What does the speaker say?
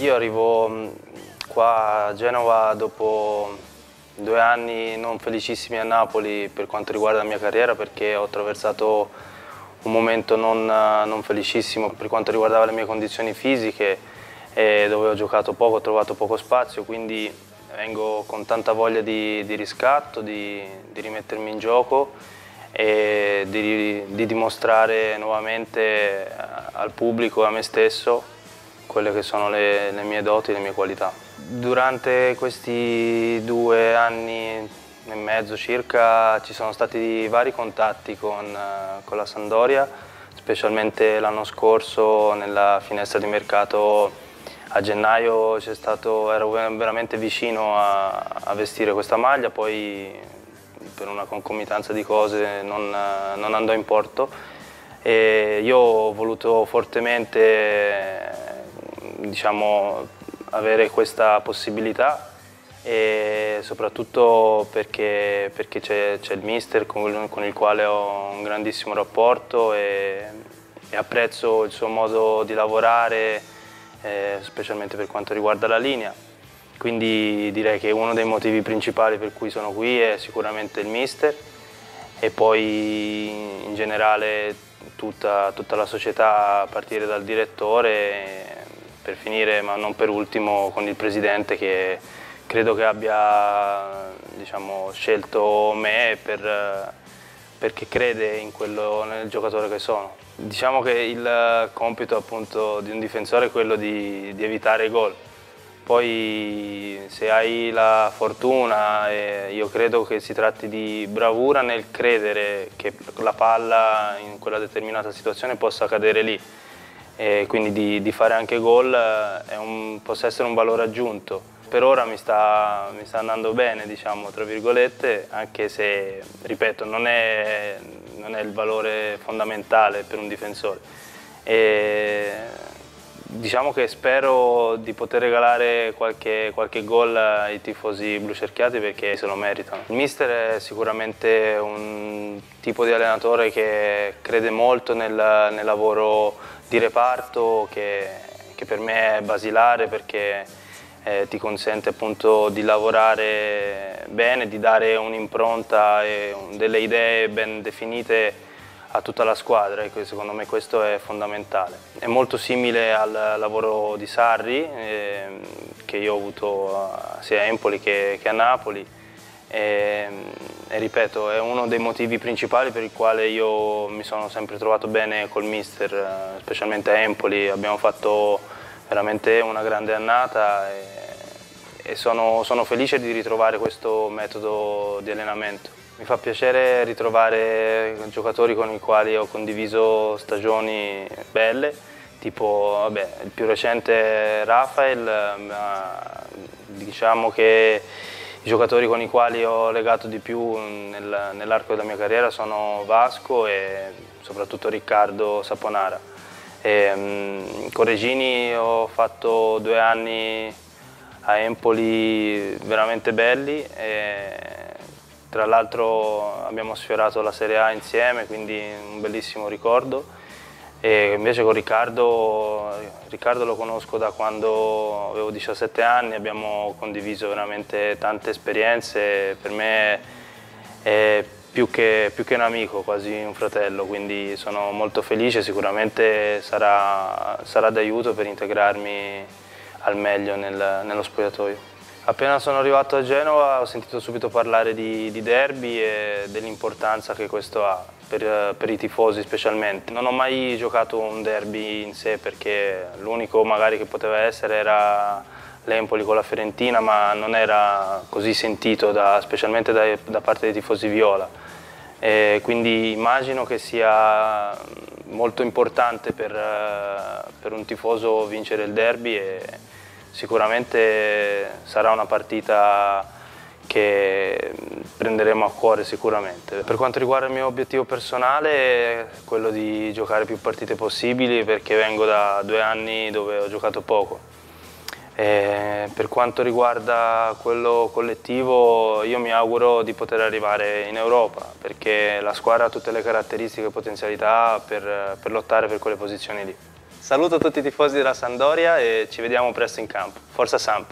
Io arrivo qua a Genova dopo due anni non felicissimi a Napoli per quanto riguarda la mia carriera perché ho attraversato un momento non, non felicissimo per quanto riguardava le mie condizioni fisiche dove ho giocato poco, ho trovato poco spazio, quindi vengo con tanta voglia di, di riscatto, di, di, rimettermi in gioco e di, di dimostrare nuovamente al pubblico e a me stesso quelle che sono le, le mie doti, le mie qualità. Durante questi due anni e mezzo circa ci sono stati vari contatti con, con la Sandoria, specialmente l'anno scorso nella finestra di mercato a gennaio stato, ero veramente vicino a, a, vestire questa maglia, poi per una concomitanza di cose non, non andò in porto e io ho voluto fortemente diciamo, avere questa possibilità e soprattutto perché, perché c'è, il mister con, con, il quale ho un grandissimo rapporto e, e apprezzo il suo modo di lavorare, eh, specialmente per quanto riguarda la linea. Quindi direi che uno dei motivi principali per cui sono qui è sicuramente il mister e poi in generale tutta, tutta la società a partire dal direttore per finire, ma non per ultimo, con il Presidente che credo che abbia diciamo, scelto me per, perché crede in quello, nel giocatore che sono. Diciamo che il compito appunto di un difensore è quello di, di evitare i gol. Poi se hai la fortuna, eh, io credo che si tratti di bravura nel credere che la palla in quella determinata situazione possa cadere lì e quindi di, di fare anche gol eh, un, possa essere un valore aggiunto. Per ora mi sta, mi sta andando bene, diciamo, tra virgolette, anche se, ripeto, non è, non è il valore fondamentale per un difensore. E, diciamo che spero di poter regalare qualche, qualche gol ai tifosi blu cerchiati perché se lo meritano. Il mister è sicuramente un tipo di allenatore che crede molto nel, nel lavoro di reparto che, che per me è basilare perché eh, ti consente appunto di lavorare bene, di dare un'impronta e delle idee ben definite a tutta la squadra e secondo me questo è fondamentale. È molto simile al lavoro di Sarri eh, che io ho avuto sia a Empoli che, che a Napoli e, e, ripeto, è uno dei motivi principali per il quale io mi sono sempre trovato bene col mister, eh, specialmente a Empoli, abbiamo fatto veramente una grande annata e, e sono, sono felice di ritrovare questo metodo di allenamento. Mi fa piacere ritrovare giocatori con i quali ho condiviso stagioni belle, tipo vabbè, il più recente Rafael, ma diciamo che i giocatori con i quali ho legato di più nel, nell'arco della mia carriera sono Vasco e soprattutto Riccardo Saponara. E, um, con Regini ho fatto due anni a Empoli veramente belli tra l'altro abbiamo sfiorato la Serie A insieme, quindi un bellissimo ricordo. E invece con Riccardo, Riccardo lo conosco da quando avevo 17 anni, abbiamo condiviso veramente tante esperienze, per me è più che, più che un amico, quasi un fratello, quindi sono molto felice, sicuramente sarà, sarà d'aiuto per integrarmi al meglio nel, nello spogliatoio. Appena sono arrivato a Genova ho sentito subito parlare di, di derby e dell'importanza che questo ha per, per, i tifosi specialmente. Non ho mai giocato un derby in sé perché l'unico magari che poteva essere era l'Empoli con la Fiorentina ma non era così sentito da, specialmente da, da, parte dei tifosi viola. E quindi immagino che sia molto importante per, per un tifoso vincere il derby e sicuramente sarà una partita che prenderemo a cuore sicuramente. Per quanto riguarda il mio obiettivo personale è quello di giocare più partite possibili perché vengo da due anni dove ho giocato poco. E per quanto riguarda quello collettivo io mi auguro di poter arrivare in Europa perché la squadra ha tutte le caratteristiche e potenzialità per, per lottare per quelle posizioni lì. Saluto tutti i tifosi della Sandoria e ci vediamo presto in campo. Forza Samp!